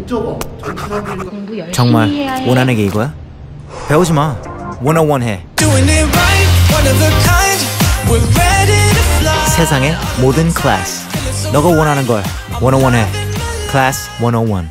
목적어 정말 원하는 게 이거야? 배우지 마. 101해 세상의 모든 클래스. 너가 원하는 걸101 해. 클래스 101.